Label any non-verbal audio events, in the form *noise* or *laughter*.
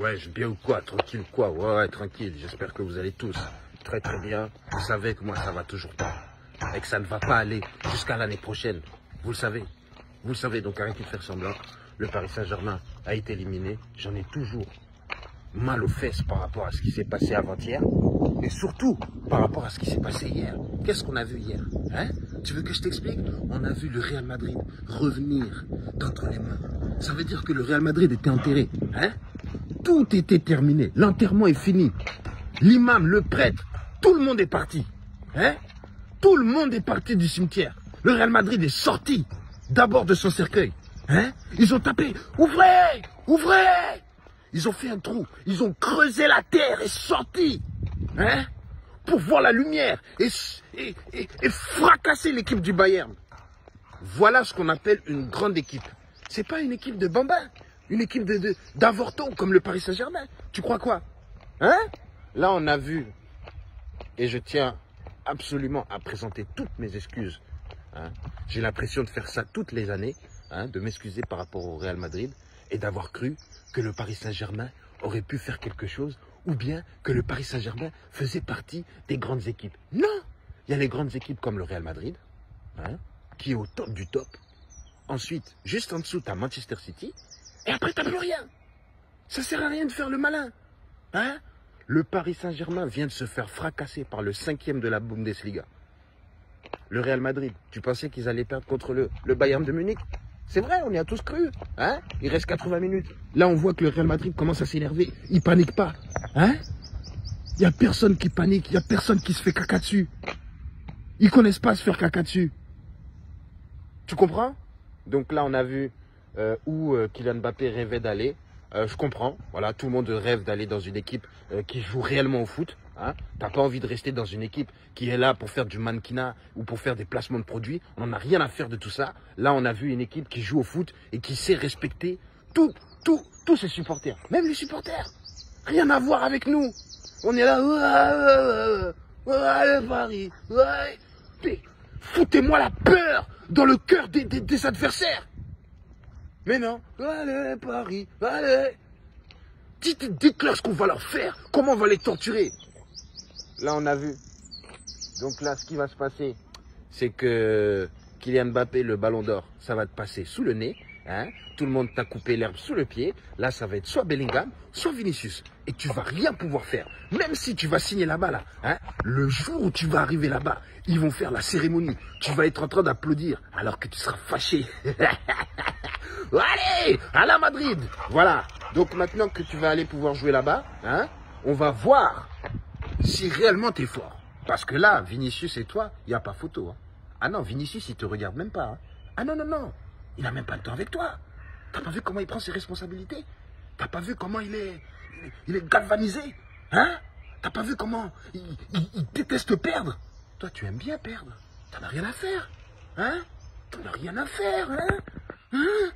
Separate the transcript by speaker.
Speaker 1: Ouais, je bien ou quoi Tranquille quoi Ouais, ouais, tranquille. J'espère que vous allez tous très très bien. Vous savez que moi ça va toujours pas. Et que ça ne va pas aller jusqu'à l'année prochaine. Vous le savez. Vous le savez, donc arrêtez de faire semblant. Le Paris Saint-Germain a été éliminé. J'en ai toujours mal aux fesses par rapport à ce qui s'est passé avant-hier. Et surtout par rapport à ce qui s'est passé hier. Qu'est-ce qu'on a vu hier hein? Tu veux que je t'explique? On a vu le Real Madrid revenir d'entre les mains. Ça veut dire que le Real Madrid était enterré. Hein? Tout était terminé. L'enterrement est fini. L'imam, le prêtre, tout le monde est parti. Hein? Tout le monde est parti du cimetière. Le Real Madrid est sorti d'abord de son cercueil. Hein? Ils ont tapé Ouvrez Ouvrez Ils ont fait un trou. Ils ont creusé la terre et sorti. Hein? Pour voir la lumière et, fracasser l'équipe du Bayern. Voilà ce qu'on appelle une grande équipe. C'est pas une équipe de bambins. Une équipe d'avortons comme le Paris Saint-Germain. Tu crois quoi? Hein? Là, on a vu, et je tiens absolument à présenter toutes mes excuses. Hein. J'ai l'impression de faire ça toutes les années, hein, de m'excuser par rapport au Real Madrid et d'avoir cru que le Paris Saint-Germain aurait pu faire quelque chose ou bien que le Paris Saint-Germain faisait partie des grandes équipes. Non Il y a les grandes équipes comme le Real Madrid, hein, qui est au top du top. Ensuite, juste en dessous, tu as Manchester City. Et après, tu plus rien. Ça sert à rien de faire le malin. Hein? Le Paris Saint-Germain vient de se faire fracasser par le cinquième de la Bundesliga. Le Real Madrid, tu pensais qu'ils allaient perdre contre le, le Bayern de Munich? C'est vrai, on y a tous cru. Hein? Il reste 80 minutes. Là, on voit que le Real Madrid commence à s'énerver. Il panique pas. Hein? Il n'y a personne qui panique. Il n'y a personne qui se fait caca dessus. Ils connaissent pas se faire caca dessus. Tu comprends? Donc là, on a vu euh, où euh, Kylian Mbappé rêvait d'aller. Euh, je comprends. Voilà, tout le monde rêve d'aller dans une équipe qui joue réellement au foot. Hein. T'as pas envie de rester dans une équipe qui est là pour faire du mannequinat ou pour faire des placements de produits. On n'a rien à faire de tout ça. Là, on a vu une équipe qui joue au foot et qui sait respecter tout, tout, tous ses supporters. Même les supporters. Rien à voir avec nous. On est là. Paris. Foutez-moi la peur dans le cœur des adversaires. Mais non, allez Paris, allez. Dites, dites-leur ce qu'on va leur faire, comment on va les torturer. Là, on a vu. Donc là, ce qui va se passer, c'est que Kylian Mbappé, le ballon d'or, ça va te passer sous le nez. Hein Tout le monde t'a coupé l'herbe sous le pied. Là, ça va être soit Bellingham, soit Vinicius. Et tu vas rien pouvoir faire. Même si tu vas signer là-bas, là, hein, le jour où tu vas arriver là-bas, ils vont faire la cérémonie. Tu vas être en train d'applaudir alors que tu seras fâché. *laughs* Allez, à la Madrid. Voilà. Donc maintenant que tu vas aller pouvoir jouer là-bas, hein, on va voir si réellement tu es fort. Parce que là, Vinicius et toi, il n'y a pas photo. Hein. Ah non, Vinicius, il te regarde même pas. Hein. Ah non, non, non. Il n'a même pas le temps avec toi. T'as pas vu comment il prend ses responsabilités? T'as pas vu comment il est, il est galvanisé? Hein? T'as pas vu comment il, déteste perdre? Toi, tu aimes bien perdre. T'en as rien à faire. Hein? T'en as rien à faire. Hein, hein?